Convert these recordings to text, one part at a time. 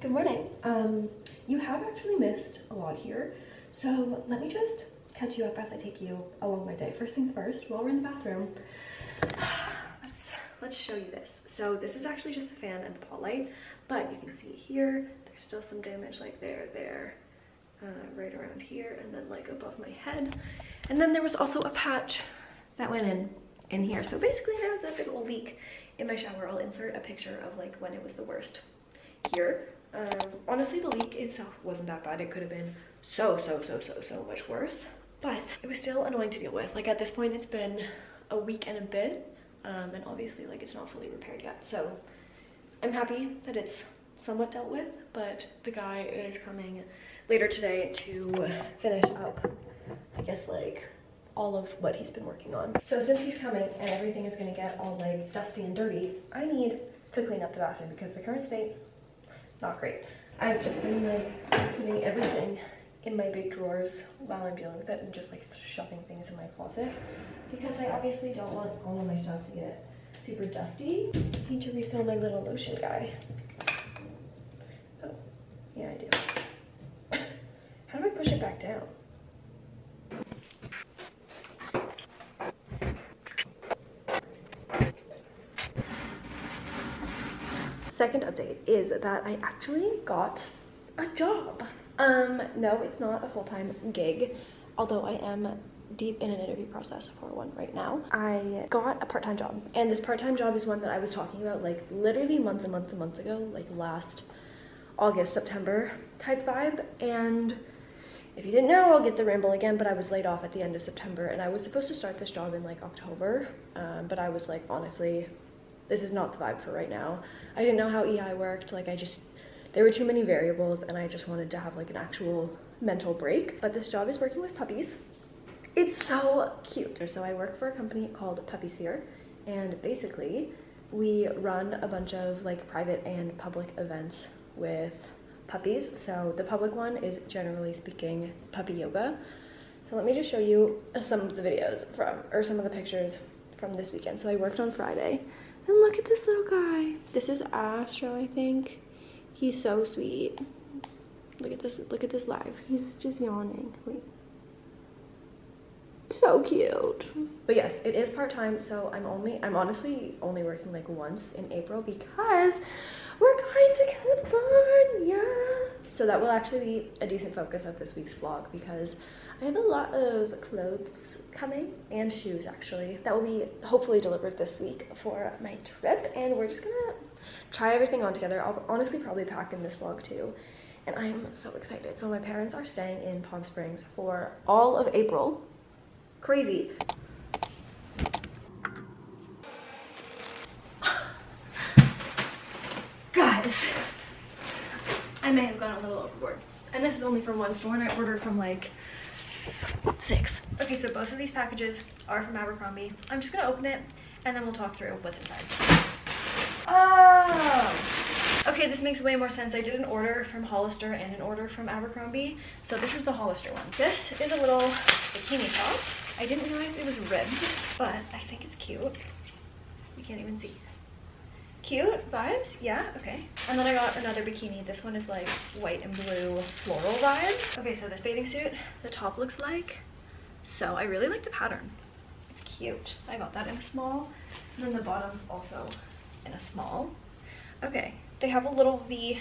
Good morning. Um, you have actually missed a lot here, so let me just catch you up as I take you along my day. First things first, while we're in the bathroom, let's, let's show you this. So this is actually just the fan and the pot light, but you can see here, there's still some damage like there, there, uh, right around here, and then like above my head. And then there was also a patch that went in in here. So basically there was a big old leak in my shower. I'll insert a picture of like when it was the worst here. Um, honestly, the leak itself wasn't that bad. It could have been so, so, so, so, so much worse. But it was still annoying to deal with. Like at this point, it's been a week and a bit. Um, and obviously like it's not fully repaired yet. So I'm happy that it's somewhat dealt with, but the guy is coming later today to finish up, I guess like all of what he's been working on. So since he's coming and everything is gonna get all like dusty and dirty, I need to clean up the bathroom because the current state, not great. I've just been like putting everything in my big drawers while I'm dealing with it and just like shoving things in my closet because I obviously don't want all of my stuff to get super dusty. I need to refill my little lotion guy. Oh, yeah I do. How do I push it back down? Second update is that I actually got a job. Um, no, it's not a full-time gig, although I am deep in an interview process for one right now. I got a part-time job, and this part-time job is one that I was talking about like literally months and months and months ago, like last August, September type vibe, and if you didn't know, I'll get the ramble again, but I was laid off at the end of September, and I was supposed to start this job in like October, um, but I was like, honestly, this is not the vibe for right now. I didn't know how EI worked. Like I just, there were too many variables and I just wanted to have like an actual mental break. But this job is working with puppies. It's so cute. So I work for a company called Puppysphere and basically we run a bunch of like private and public events with puppies. So the public one is generally speaking puppy yoga. So let me just show you some of the videos from, or some of the pictures from this weekend. So I worked on Friday and look at this little guy. This is Astro, I think. He's so sweet. Look at this, look at this live. He's just yawning. Wait. So cute. But yes, it is part-time, so I'm only, I'm honestly only working like once in April because we're going to California. So that will actually be a decent focus of this week's vlog because I have a lot of clothes coming and shoes actually that will be hopefully delivered this week for my trip and we're just gonna try everything on together. I'll honestly probably pack in this vlog too and I'm so excited. So my parents are staying in Palm Springs for all of April. Crazy. Guys, I may have gone a little overboard. And this is only from one store and I ordered from like six. Okay, so both of these packages are from Abercrombie. I'm just gonna open it and then we'll talk through what's inside. Oh! Okay, this makes way more sense. I did an order from Hollister and an order from Abercrombie. So this is the Hollister one. This is a little bikini top. I didn't realize it was ribbed, but I think it's cute. You can't even see. Cute vibes, yeah, okay. And then I got another bikini. This one is like white and blue floral vibes. Okay, so this bathing suit, the top looks like, so I really like the pattern. It's cute. I got that in a small. And then the bottom's also in a small. Okay, they have a little V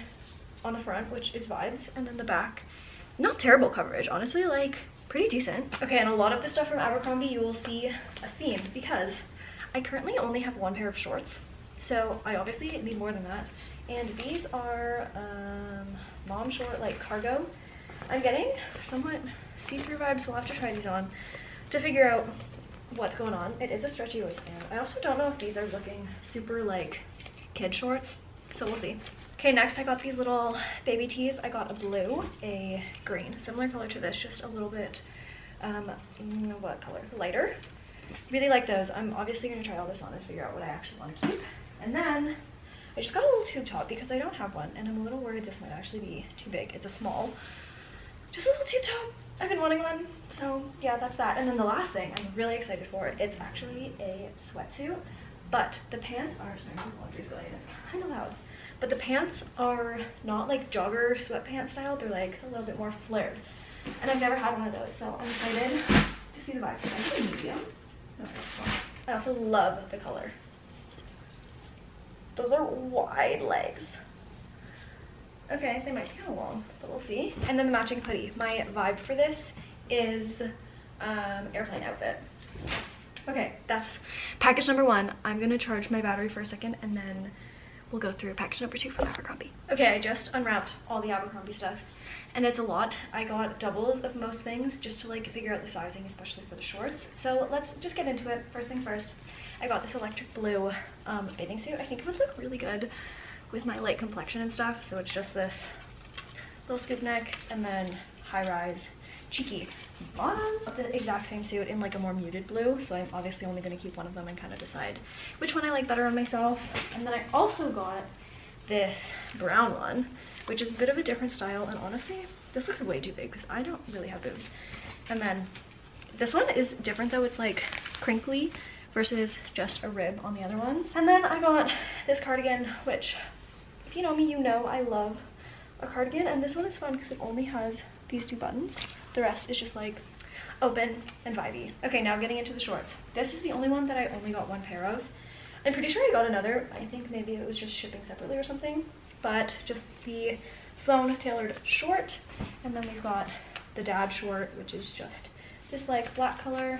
on the front, which is vibes. And then the back, not terrible coverage, honestly, like pretty decent. Okay, and a lot of the stuff from Abercrombie, you will see a theme because I currently only have one pair of shorts so I obviously need more than that. And these are um, mom short like cargo. I'm getting somewhat see-through vibes, so we'll have to try these on to figure out what's going on. It is a stretchy waistband. I also don't know if these are looking super like kid shorts, so we'll see. Okay, next I got these little baby tees. I got a blue, a green, similar color to this, just a little bit, um, what color? Lighter. Really like those. I'm obviously gonna try all this on and figure out what I actually wanna keep. And then I just got a little tube top because I don't have one and I'm a little worried this might actually be too big. It's a small, just a little tube top. I've been wanting one, so yeah, that's that. And then the last thing I'm really excited for, it's actually a sweatsuit, but the pants are, sorry, the laundry's going, it's kind of loud. but the pants are not like jogger sweatpants style. They're like a little bit more flared. And I've never had one of those, so I'm excited to see the vibe. I think medium. I also love the color. Those are wide legs. Okay, they might be kind of long, but we'll see. And then the matching hoodie. My vibe for this is um, airplane outfit. Okay, that's package number one. I'm gonna charge my battery for a second and then we'll go through package number two for Abercrombie. Okay, I just unwrapped all the Abercrombie stuff and it's a lot. I got doubles of most things just to like figure out the sizing, especially for the shorts. So let's just get into it. First thing first, I got this electric blue um, bathing suit. I think it would look really good with my light complexion and stuff. So it's just this little scoop neck and then high rise cheeky bottoms. The exact same suit in like a more muted blue. So I'm obviously only going to keep one of them and kind of decide which one I like better on myself. And then I also got this brown one, which is a bit of a different style. And honestly, this looks way too big because I don't really have boobs. And then this one is different though. It's like crinkly versus just a rib on the other ones. And then I got this cardigan, which if you know me, you know I love a cardigan. And this one is fun because it only has these two buttons. The rest is just like open and vibey. Okay, now getting into the shorts. This is the only one that I only got one pair of. I'm pretty sure I got another. I think maybe it was just shipping separately or something. But just the Sloane tailored short. And then we've got the dad short, which is just this like black color,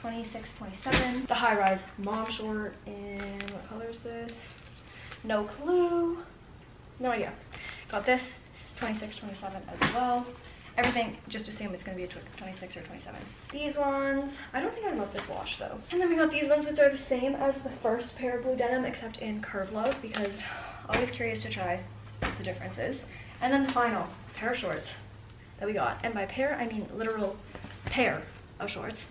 26, 27. The high rise mom short in, what color is this? No clue. No idea. Got this, 26, 27 as well everything, just assume it's gonna be a 26 or 27. These ones, I don't think I love this wash though. And then we got these ones, which are the same as the first pair of blue denim, except in curve love, because always curious to try the differences. And then the final pair of shorts that we got, and by pair, I mean literal pair of shorts,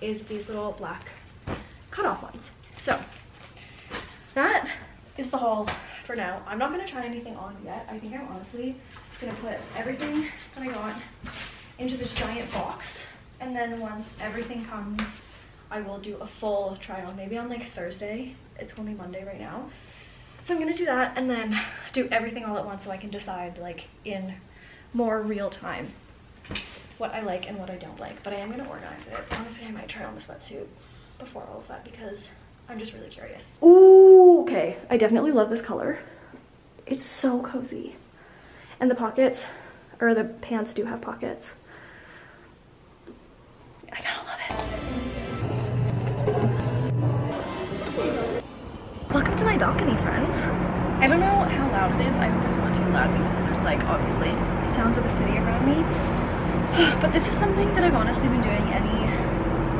is these little black cutoff ones. So, that is the haul for now. I'm not gonna try anything on yet. I think I'm honestly gonna put everything that I got into this giant box. And then once everything comes, I will do a full try on, maybe on like Thursday. It's only Monday right now. So I'm gonna do that and then do everything all at once so I can decide like in more real time what I like and what I don't like. But I am gonna organize it. Honestly, I might try on the sweatsuit before all of that because I'm just really curious. Ooh, okay. I definitely love this color. It's so cozy. And the pockets, or the pants do have pockets. I kind of love it. Welcome to my balcony, friends. I don't know how loud it is. I hope it's not too loud because there's like obviously sounds of the city around me. But this is something that I've honestly been doing any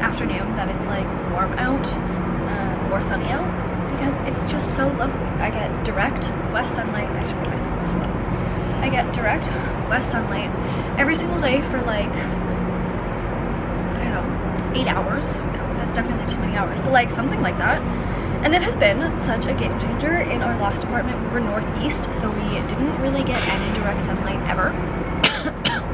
afternoon that it's like warm out uh, or sunny out because it's just so lovely. I get direct west sunlight. I should put myself this one. I get direct west sunlight every single day for like, I don't know, eight hours. No, that's definitely too many hours, but like something like that. And it has been such a game changer. In our last apartment, we were northeast, so we didn't really get any direct sunlight ever.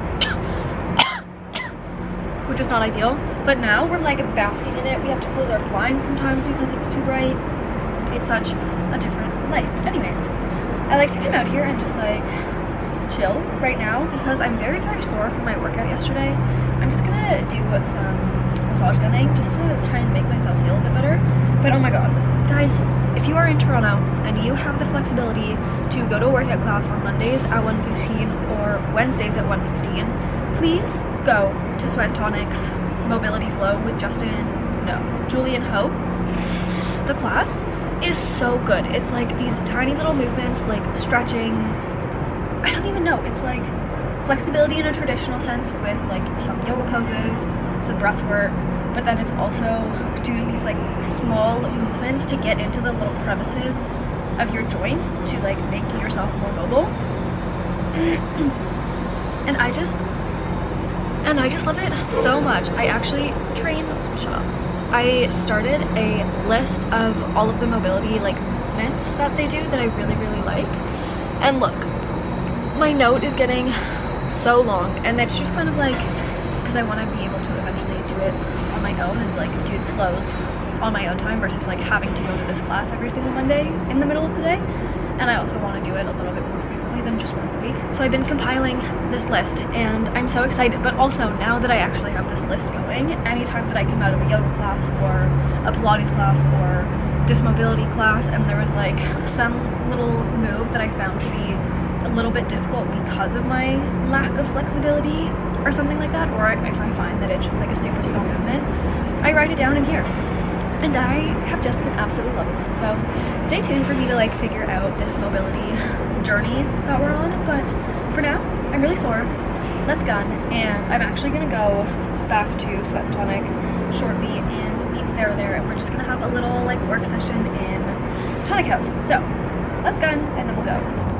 which was not ideal. But now we're like basking in it. We have to close our blinds sometimes because it's too bright. It's such a different life. Anyways, I like to come out here and just like chill right now because I'm very, very sore from my workout yesterday. I'm just gonna do some massage gunning just to try and make myself feel a bit better. But oh my god, guys, if you are in Toronto and you have the flexibility to go to a workout class on Mondays at 1.15 or Wednesdays at 1.15, please go to Sweat Tonics Mobility Flow with Justin, no, Julian Ho. The class is so good. It's like these tiny little movements like stretching, I don't even know. It's like flexibility in a traditional sense with like some yoga poses, some breath work, but then it's also doing these like small movements to get into the little crevices of your joints to like make yourself more mobile. and I just and I just love it so much. I actually train shut up. I started a list of all of the mobility like movements that they do that I really really like. And look, my note is getting so long and it's just kind of like because I want to be able to eventually do it on my own and like do the flows on my own time versus like having to go to this class every single Monday in the middle of the day. and I also want to do it a little bit than just once a week. So I've been compiling this list and I'm so excited, but also now that I actually have this list going, anytime that I come out of a yoga class or a Pilates class or this mobility class and there was like some little move that I found to be a little bit difficult because of my lack of flexibility or something like that, or if I find that it's just like a super small movement, I write it down in here. And I have just been absolutely loving it. So stay tuned for me to like figure out this mobility journey that we're on. But for now, I'm really sore. Let's gun. And I'm actually gonna go back to Sweat Tonic shortly and meet Sarah there. And we're just gonna have a little like work session in Tonic House. So let's gun and then we'll go.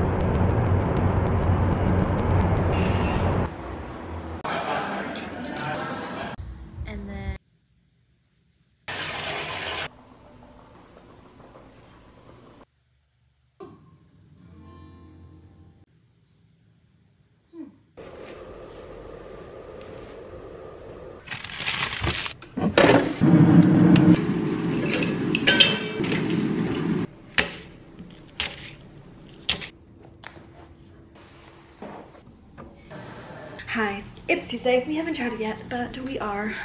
It's Tuesday. We haven't chatted yet, but we are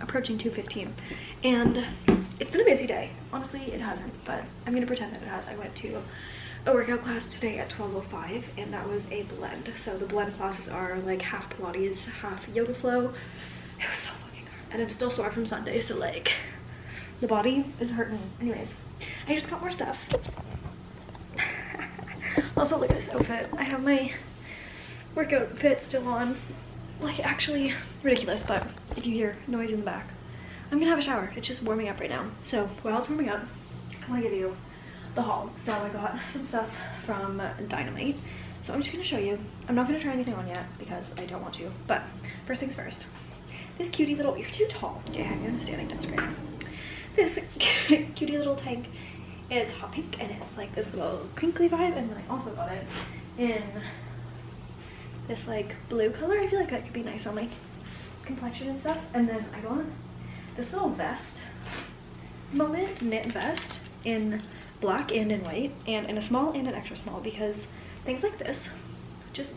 approaching 2.15. And it's been a busy day. Honestly, it hasn't, but I'm gonna pretend that it has. I went to a workout class today at 12.05 and that was a blend. So the blend classes are like half Pilates, half yoga flow. It was so fucking hard. And I'm still sore from Sunday, so like the body is hurting. Anyways, I just got more stuff. also look at this outfit. I have my workout fit still on. Like actually ridiculous, but if you hear noise in the back, I'm gonna have a shower. It's just warming up right now. So while it's warming up, I wanna give you the haul. So I got some stuff from Dynamite. So I'm just gonna show you. I'm not gonna try anything on yet because I don't want to, but first things first. This cutie little, you're too tall. Yeah, I'm in a standing desk right now. This cutie little tank it's hot pink and it's like this little crinkly vibe and then I also got it in this like blue color. I feel like that could be nice on my complexion and stuff. And then I got this little vest moment knit vest in black and in white and in a small and an extra small because things like this just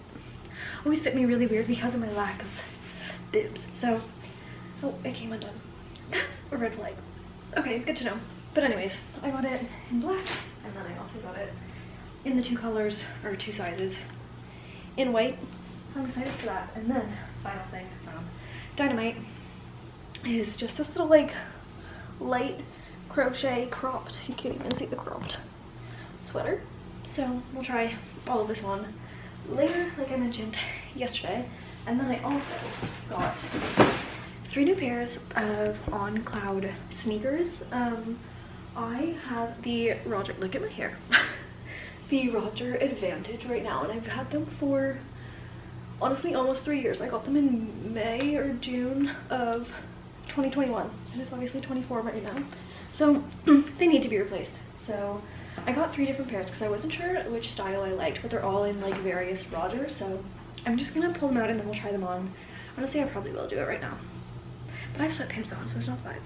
always fit me really weird because of my lack of boobs. So, oh, it came undone. That's a red flag. Okay, good to know. But anyways, I got it in black and then I also got it in the two colors or two sizes in white. So I'm excited for that. And then final thing from Dynamite is just this little like light crochet cropped, you can't even see the cropped sweater. So we'll try all of this on later, like I mentioned yesterday. And then I also got three new pairs of On Cloud sneakers. Um, I have the Roger, look at my hair. the Roger Advantage right now and I've had them for honestly almost three years. I got them in May or June of 2021 and it's obviously 24 right now. So they need to be replaced. So I got three different pairs because I wasn't sure which style I liked, but they're all in like various Rogers. So I'm just gonna pull them out and then we'll try them on. Honestly, I probably will do it right now. But I have sweatpants on, so it's not bad.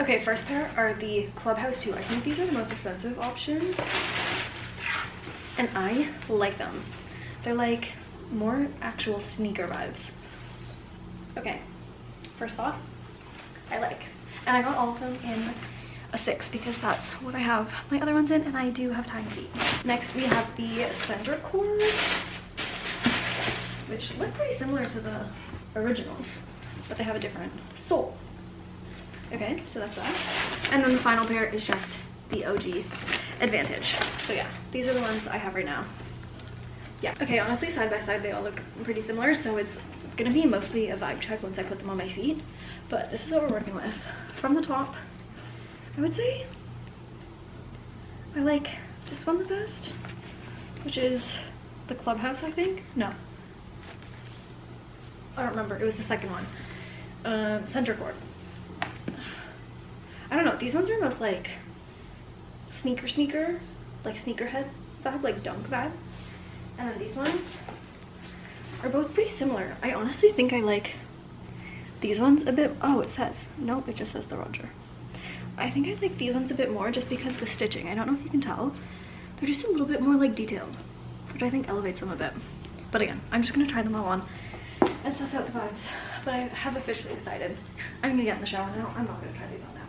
Okay, first pair are the Clubhouse 2. I think these are the most expensive option. And I like them. They're like more actual sneaker vibes. Okay, first off, I like. And I got all of them in a six because that's what I have my other ones in and I do have tiny feet. Next we have the Centre Court, which look pretty similar to the originals, but they have a different sole. Okay, so that's that. And then the final pair is just the OG Advantage. So yeah, these are the ones I have right now. Yeah, okay, honestly, side by side, they all look pretty similar, so it's gonna be mostly a vibe check once I put them on my feet. But this is what we're working with. From the top, I would say I like this one the best, which is the Clubhouse, I think. No. I don't remember. It was the second one. Um, Centre Court. I don't know. These ones are most like sneaker sneaker, like sneakerhead vibe, like dunk vibe. And then these ones are both pretty similar. I honestly think I like these ones a bit. Oh, it says. Nope, it just says the Roger. I think I like these ones a bit more just because the stitching, I don't know if you can tell, they're just a little bit more like detailed, which I think elevates them a bit. But again, I'm just gonna try them all on and suss out the vibes. But I have officially decided I'm gonna get in the shower now. I'm not gonna try these on now.